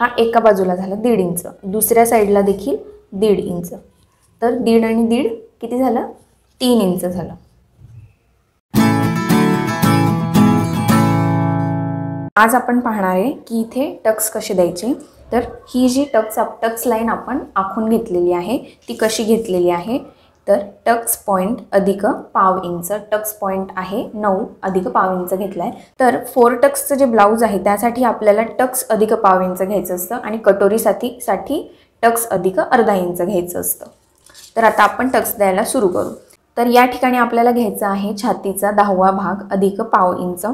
हा एका बाजूला झाला दीड इंच. दुसऱ्या साईडला देखील दीड इंच. तर दीड आणि दीड किती झालं? तीन इंच झालं. आज आपण पाहणार आहे की इथे टक्स कसे द्यायचे? तर ही जी टक्स टक्स लाईन आपण आखून घेतलेली आहे ती कशी घेतलेली आहे? तर टक्स पॉईंट अधिक पाव इंच टक्स पॉईंट आहे नऊ अधिक पाव इंच घेतला आहे तर फोर टक्सचं जे ब्लाऊज आहे त्यासाठी आपल्याला टक्स अधिक पाव इंच घ्यायचं असतं आणि कटोरीसाठी साठी टक्स अधिक अर्धा इंच घ्यायचं असतं. तर आता आपण टक्स द्यायला सुरू करू. तर या ठिकाणी आपल्याला घ्यायचा आहे छातीचा दहावा भाग अधिक पाव इंच.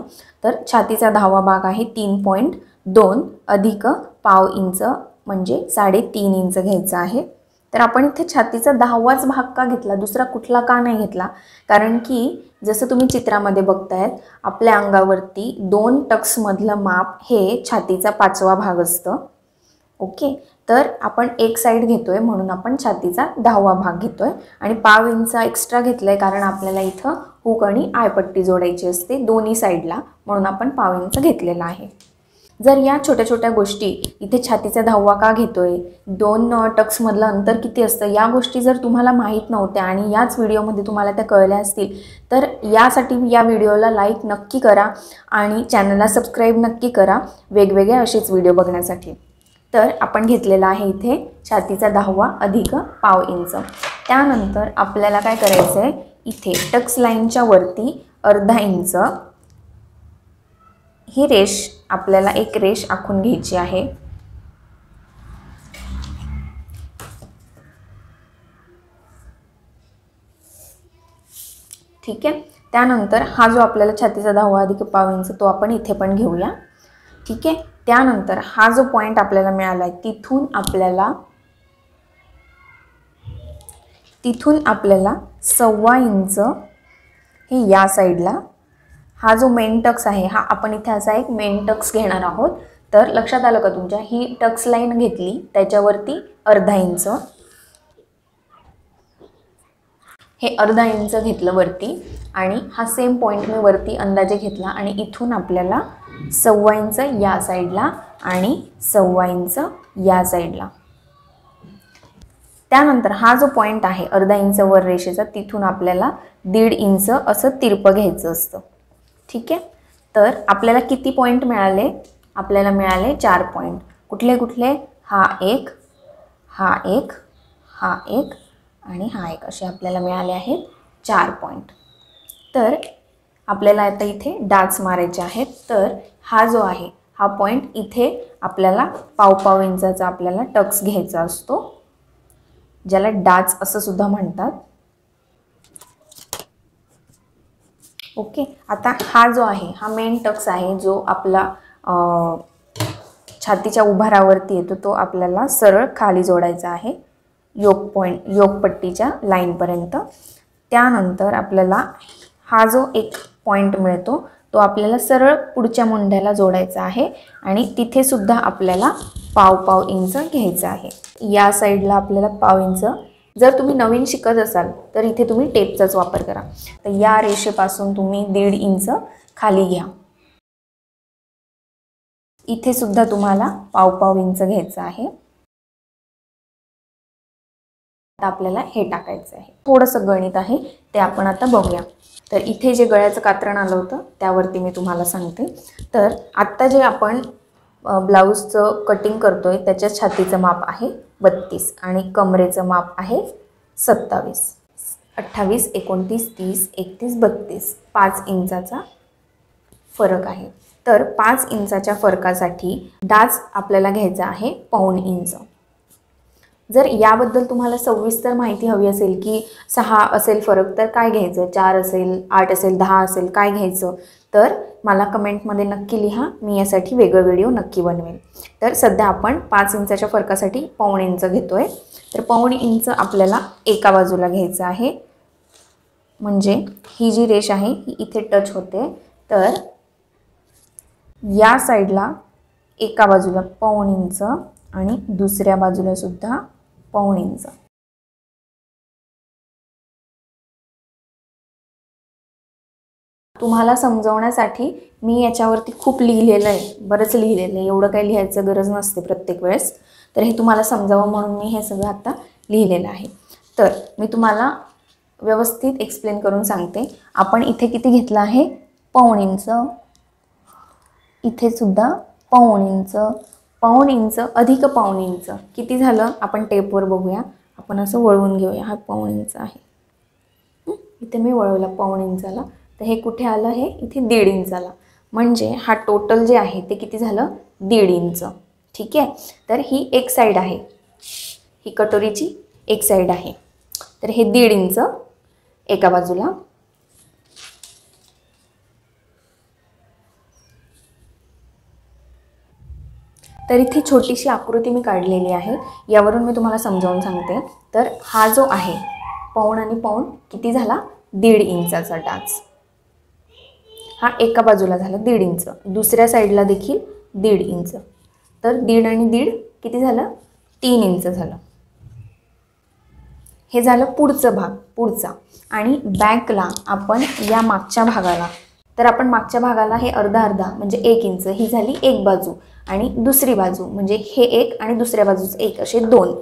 तर छातीचा दहावा भाग आहे तीन पॉईंट दोन अधिक पाव इंच म्हणजे साडेतीन इंच घ्यायचा आहे. तर आपण इथे छातीचा दहावाच भाग का घेतला? दुसरा कुठला का नाही घेतला? कारण की जसं तुम्ही चित्रामध्ये बघतायत आपल्या अंगावरती दोन टक्समधलं माप हे छातीचा पाचवा भाग असतं. ओके? तर आपण एक साईड घेतोय म्हणून आपण छातीचा दहावा भाग घेतोय. आणि पाव इंचा एक्स्ट्रा घेतलाय कारण आपल्याला इथं हुक आणि आयपट्टी जोडायची असते दोन्ही साईडला म्हणून आपण पाव इंच घेतलेला आहे. जर या छोट्या छोट्या गोष्टी इथे छातीचा धावा का घेतोय दोन टक्समधलं अंतर किती असतं या गोष्टी जर तुम्हाला माहीत नव्हत्या आणि याच व्हिडिओमध्ये तुम्हाला त्या कळल्या असतील तर यासाठी या व्हिडिओला लाईक नक्की करा आणि चॅनलला सबस्क्राईब नक्की करा. वेगवेगळे असेच व्हिडिओ बघण्यासाठी. तर आपण घेतलेला आहे इथे छातीचा दहावा अधिक पाव इंच. त्यानंतर आपल्याला काय करायचं आहे इथे टक्स लाईनच्या वरती अर्धा इंच ही रेष आपल्याला एक रेष आखून घ्यायची आहे. ठीक आहे? त्यानंतर हा जो आपल्याला छातीचा दहावा अधिक पाव इंच तो आपण इथे पण घेऊया. ठीक आहे? त्यानंतर हा जो पॉईंट आपल्याला मिळाला आहे तिथून आपल्याला तिथून आपल्याला सव्वा इंच हे या साईडला हा जो मेन टक्स आहे हा आपण इथे असा एक मेन टक्स घेणार आहोत. तर लक्षात आलं का तुमच्या? ही टक्स लाईन घेतली त्याच्यावरती अर्धा इंच हे अर्धा इंच घेतलं वरती आणि हा सेम पॉईंट मी वरती अंदाजे घेतला आणि इथून आपल्याला सव्वा इंच या साईडला आणि सव्वा इंच या साईडला त्यानंतर हा जो पॉईंट आहे अर्धा इंच वर रेषेचा तिथून आपल्याला दीड इंच असं तिरपं घ्यायचं असतं. ठीक आहे? तर आपल्याला किती पॉईंट मिळाले? आपल्याला मिळाले चार पॉईंट कुठले कुठले? हा एक हा एक हा एक आणि हा एक. असे आपल्याला मिळाले आहेत चार पॉईंट तर आपल्याला आता इथे डाच मारायचे आहेत. तर हा जो आहे हा पॉईंट इथे आपल्याला पावपाव इंचाचा आपल्याला टक्स घ्यायचा असतो. ज्याला डाच असं सुद्धा म्हणतात. ओके? आता हा जो आहे हा मेन टक्स आहे जो आपला छातीच्या उभारावरती येतो तो आपल्याला सरळ खाली जोडायचा आहे योग पॉईंट योगपट्टीच्या लाईनपर्यंत त्यानंतर आपल्याला हा जो एक पॉईंट मिळतो तो आपल्याला सरळ पुढच्या मुंड्याला जोडायचा आहे आणि तिथेसुद्धा आपल्याला पाव पाव इंच घ्यायचं आहे. या साईडला आपल्याला पाव इंच जर तुम्ही नवीन शिकत असाल तर इथे तुम्ही टेपचाच वापर करा. तर या रेषेपासून तुम्ही दीड इंच खाली घ्या. इथे सुद्धा तुम्हाला पाव पाव इंच घ्यायचं आहे. आता आपल्याला हे टाकायचं आहे. थोडंसं गणित आहे ते आपण आता बघूया. तर इथे जे गळ्याचं कात्रण आलं होतं त्यावरती मी तुम्हाला सांगते. तर आत्ता जे आपण ब्लाऊजचं कटिंग करतोय त्याच्या छातीचं माप आहे. बत्तीस आणि कमरेचं माप आहे सत्तावीस. अठ्ठावीस एकोणतीस तीस एकतीस बत्तीस. पाच इंचाचा फरक आहे. तर पाच इंचाच्या फरकासाठी डाच आपल्याला घ्यायचा आहे पाऊण इंच. जर याबद्दल तुम्हाला सविस्तर माहिती हवी असेल की सहा असेल फरक तर काय घ्यायचं? चार असेल आठ असेल दहा असेल काय घ्यायचं? तर मला कमेंटमध्ये नक्की लिहा मी यासाठी वेगळं व्हिडिओ नक्की बनवेल तर सध्या आपण पाच इंचाच्या फरकासाठी पाऊण इंच घेतो आहे तर पाऊण इंच आपल्याला एका बाजूला घ्यायचं आहे. म्हणजे ही जी रेष आहे ही इथे टच होते. तर या साईडला एका बाजूला पाऊण इंच आणि दुसऱ्या बाजूला पाहुणींचा तुम्हाला समजवण्यासाठी मी याच्यावरती खूप लिहिलेलं आहे. बरंच लिहिलेलं आहे. एवढं काही लिहायचं गरज नसते प्रत्येक वेळेस. तर हे तुम्हाला समजावं म्हणून मी हे सगळं आता लिहिलेलं आहे. तर मी तुम्हाला व्यवस्थित एक्सप्लेन करून सांगते. आपण इथे किती घेतलं आहे? पाऊण इथे सुद्धा पाऊण पाऊण इंच अधिक पाऊण इंच किती झालं? आपण टेपवर बघूया. आपण असं वळवून घेऊया. हा पाऊण इंच आहे इथे मी वळवला पाऊण इंचाला तर हे कुठे आलं? हे इथे दीड इंचाला म्हणजे हा टोटल जे आहे ते किती झालं? दीड इंच ठीक आहे? तर ही एक साईड आहे. ही कटोरीची एक साईड आहे. तर हे दीड इंच एका बाजूला. तर इथे छोटीशी आकृती मी काढलेली आहे. यावरून मी तुम्हाला समजावून सांगते. तर हा जो आहे पाऊण आणि पाऊण किती झाला? दीड इंचाचा डाच हा एका बाजूला झाला दीड इंच. दुसऱ्या साईडला देखील दीड इंच. तर दीड आणि दीड किती झालं? तीन इंच झालं. हे झालं पुढचं भाग पुढचा. आणि बॅकला आपण या मागच्या भागाला तर आपण मागच्या भागाला हे अर्धा अर्धा म्हणजे एक इंच ही झाली एक बाजू आणि दुसरी बाजू म्हणजे हे एक आणि दुसऱ्या बाजूचं एक असे दोन.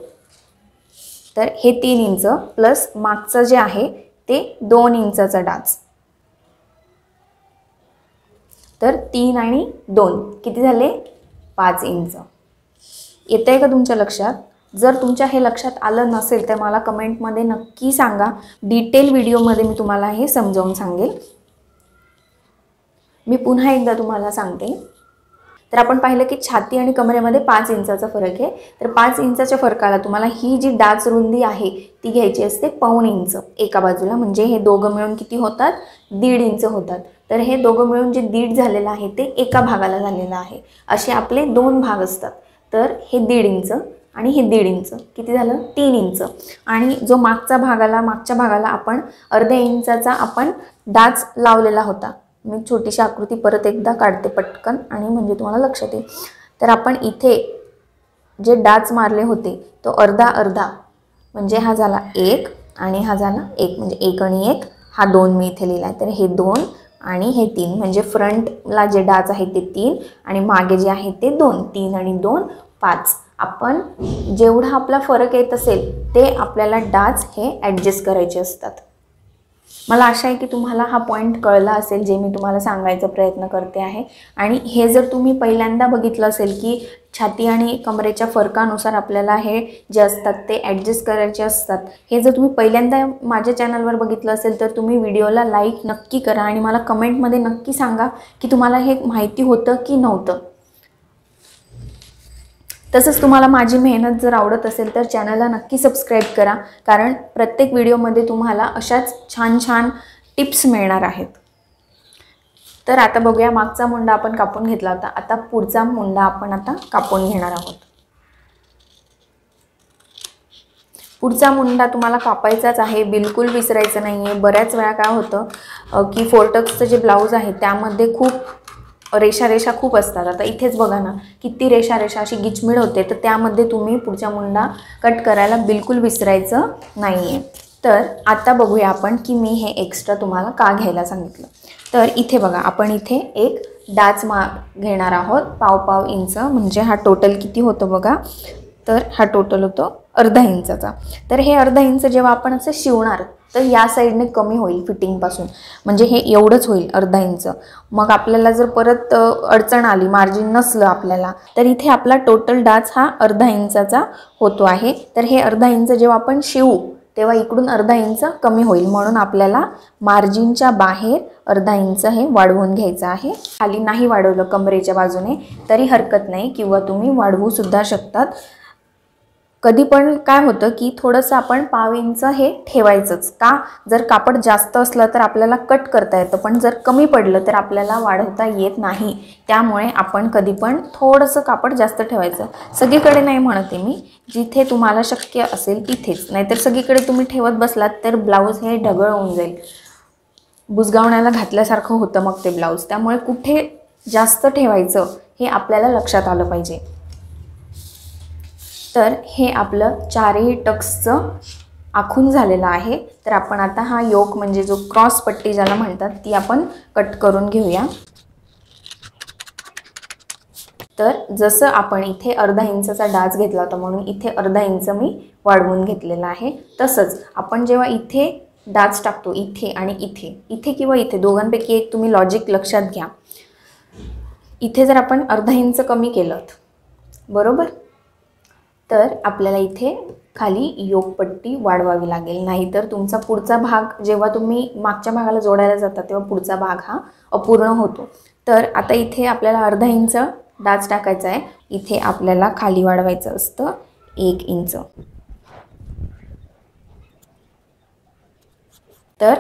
तर हे तीन इंच प्लस मागचं जे आहे ते दोन इंचाचा डाच. तर तीन आणि दोन किती झाले? पाच इंच. येत आहे का तुमच्या लक्षात? जर तुमच्या हे लक्षात आलं नसेल तर मला कमेंटमध्ये नक्की सांगा. डिटेल व्हिडिओमध्ये मी तुम्हाला हे समजावून सांगेल. मी पुन्हा एकदा तुम्हाला सांगते. तर आपण पाहिलं की छाती आणि कमरेमध्ये पाच इंचाचा फरक आहे. तर पाच इंचाच्या फरकाला तुम्हाला ही जी डाच रुंदी आहे ती घ्यायची असते पाऊण इंच. एका बाजूला म्हणजे हे दोघं मिळून किती होतात? दीड इंच होतात. तर हे दोघं मिळून जे दीड झालेलं आहे ते एका भागाला झालेलं आहे. असे आपले दोन भाग असतात. तर हे दीड इंच आणि हे दीड इंच. किती झालं? तीन इंच. आणि जो मागचा भागाला मागच्या भागाला आपण अर्ध्या इंचाचा आपण डाच लावलेला होता. मी छोटीशी आकृती परत एकदा काढते पटकन आणि म्हणजे तुम्हाला लक्षात येईल. तर आपण इथे जे डाच मारले होते तो अर्धा अर्धा म्हणजे हा झाला एक आणि हा झाला एक म्हणजे एक आणि एक हा दोन मी इथे लिहिला आहे. तर हे दोन आणि हे तीन म्हणजे फ्रंटला जे डाच आहे ते तीन आणि मागे जे आहे ते दोन तीन आणि दोन पाच. आपण जेवढा आपला फरक येत असेल ते आपल्याला डाच हे ॲडजस्ट करायचे असतात. मला आशा आहे की तुम्हाला हा पॉईंट कळला असेल जे मी तुम्हाला सांगायचा प्रयत्न करते आहे. आणि हे जर तुम्ही पहिल्यांदा बघितलं असेल की छाती आणि कमरेच्या फरकानुसार आपल्याला हे जे असतात ते ॲडजस्ट करायचे असतात. हे जर तुम्ही पहिल्यांदा माझ्या चॅनलवर बघितलं असेल तर तुम्ही व्हिडिओला लाईक नक्की करा आणि मला कमेंटमध्ये नक्की सांगा की तुम्हाला हे माहिती होतं की नव्हतं. तसंच तुम्हाला माझी मेहनत जर आवडत असेल तर चॅनलला नक्की सबस्क्राईब करा कारण प्रत्येक व्हिडिओमध्ये तुम्हाला अशाच छान छान टिप्स मिळणार आहेत. तर आता बघूया मागचा मुंडा आपण कापून घेतला होता. आता पुढचा मुंडा आपण आता कापून घेणार आहोत. पुढचा मुंडा तुम्हाला कापायचाच आहे बिलकुल विसरायचं नाही आहे बऱ्याच वेळा काय होतं की फोर्टक्सचं जे ब्लाऊज आहे त्यामध्ये खूप रेषा रेषा खूप असतात. आता इथेच बघा ना किती रेषा रेषा अशी गिचमिड होते तर त्यामध्ये तुम्ही पुढच्या मुंडा कट करायला बिलकुल विसरायचं नाही आहे तर आता बघूया आपण की मी हे एक्स्ट्रा तुम्हाला का घ्यायला सांगितलं. तर इथे बघा आपण इथे एक डाच मा घेणार आहोत पाव पाव इंच म्हणजे हा टोटल किती होतो बघा? तर हा टोटल होतो अर्धा इंचाचा. तर हे अर्धा इंच जेव्हा आपण असं शिवणार तर या साईडने कमी होईल फिटिंगपासून. म्हणजे हे एवढंच होईल अर्धा इंच. मग आपल्याला जर परत अडचण आली मार्जिन नसलं आपल्याला तर इथे आपला टोटल डाच हा अर्धा इंचाचा होतो आहे. तर हे अर्धा इंच जेव्हा आपण शिवू तेव्हा इकडून अर्धा इंच कमी होईल. म्हणून आपल्याला मार्जिनच्या बाहेर अर्धा इंच हे वाढवून घ्यायचं आहे. खाली नाही वाढवलं कमरेच्या बाजूने तरी हरकत नाही किंवा तुम्ही वाढवू सुद्धा शकतात. कधी पण काय होतं की थोडंसं आपण पाव इंच हे ठेवायचंच का? जर कापड जास्त असलं तर आपल्याला कट करता येतं पण जर कमी पडलं तर आपल्याला वाढवता येत नाही. त्यामुळे आपण कधी पण थोडंसं कापड जास्त ठेवायचं. सगळीकडे नाही म्हणते मी. जिथे तुम्हाला शक्य असेल तिथेच. नाहीतर सगळीकडे तुम्ही ठेवत बसलात तर ब्लाऊज हे ढगळ होऊन जाईल. बुजगावण्याला घातल्यासारखं होतं मग ते ब्लाऊज. त्यामुळे कुठे जास्त ठेवायचं हे आपल्याला लक्षात आलं पाहिजे. तर हे आपलं चारही टक्सचं आखून झालेलं आहे. तर आपण आता हा योक म्हणजे जो क्रॉस पट्टी ज्याला म्हणतात ती आपण कट करून घेऊया. तर जसं आपण इथे अर्धा इंचचा डास घेतला होता म्हणून इथे अर्धा इंच मी वाढवून घेतलेला आहे. तसंच आपण जेव्हा इथे डास टाकतो इथे आणि इथे इथे किंवा इथे दोघांपैकी एक तुम्ही लॉजिक लक्षात घ्या. इथे जर आपण अर्धा इंच कमी केलं बरोबर? तर आपल्याला इथे खाली योगपट्टी वाढवावी लागेल. नाहीतर तुमचा पुढचा भाग जेव्हा तुम्ही मागच्या भागाला जोडायला जाता तेव्हा पुढचा भाग हा अपूर्ण होतो. तर आता इथे आपल्याला अर्धा इंच डाच टाकायचा आहे. इथे आपल्याला खाली वाढवायचं असतं एक इंच. तर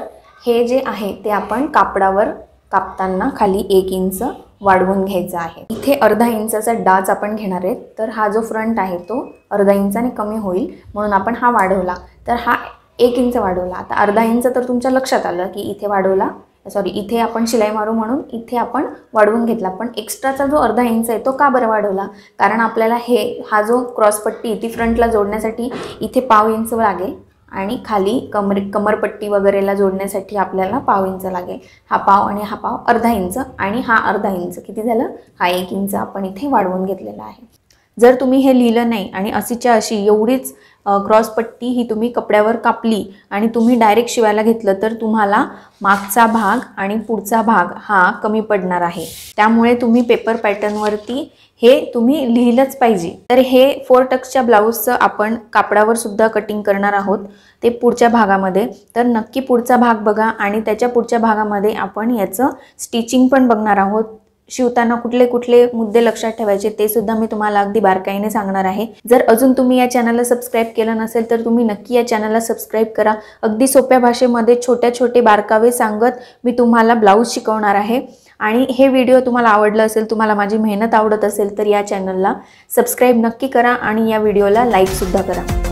हे जे आहे ते आपण कापडावर कापताना खाली एक इंच वाढवून घ्यायचा आहे. इथे अर्धा इंचाचा डाच आपण घेणार आहेत तर हा जो फ्रंट आहे तो अर्धा इंचाने कमी होईल. म्हणून आपण हा वाढवला. तर हा एक इंच वाढवला. आता अर्धा इंच तर तुमच्या लक्षात आलं की इथे वाढवला. सॉरी इथे आपण शिलाई मारू म्हणून इथे आपण वाढवून घेतला. पण एक्स्ट्राचा जो अर्धा इंच आहे तो का बरं वाढवला? कारण आपल्याला हे हा जो क्रॉसपट्टी ती फ्रंटला जोडण्यासाठी इथे पाव इंच लागेल. आणि खाली कमर कमरपट्टी वगैरेला जोडण्यासाठी आपल्याला पाव इंच लागेल. हा पाव आणि हा पाव अर्धा इंच आणि हा अर्धा इंच. किती झालं? हा एक इंच आपण इथे वाढवून घेतलेला आहे. जर तुम्ही हे लिहिलं नाही आणि अशीच्या अशी एवढीच क्रॉसपट्टी ही तुम्ही कपड्यावर कापली आणि तुम्ही डायरेक्ट शिवायला घेतलं तर तुम्हाला मागचा भाग आणि पुढचा भाग हा कमी पडणार आहे. त्यामुळे तुम्ही पेपर पॅटर्नवरती हे तुम्ही लिहिलंच पाहिजे. तर हे फोर टक्सच्या ब्लाऊजचं आपण कापडावर सुद्धा कटिंग करणार आहोत ते पुढच्या भागामध्ये. तर नक्की पुढचा भाग बघा आणि त्याच्या पुढच्या भागामध्ये आपण याचं स्टिचिंग पण बघणार आहोत. शिवताना कुठले कुठले मुद्दे लक्षात ठेवायचे ते सुद्धा मी तुम्हाला अगदी बारकाईने सांगणार आहे. जर अजून तुम्ही या चॅनलला सबस्क्राईब केलं नसेल तर तुम्ही नक्की या चॅनलला सबस्क्राईब करा. अगदी सोप्या भाषेमध्ये छोट्या छोटे बारकावे सांगत मी तुम्हाला ब्लाऊज शिकवणार आहे. आणि हे व्हिडिओ तुम्हाला आवडलं असेल तुम्हाला माझी मेहनत आवडत असेल तर या चॅनलला सबस्क्राईब नक्की करा आणि या व्हिडिओला लाईकसुद्धा करा.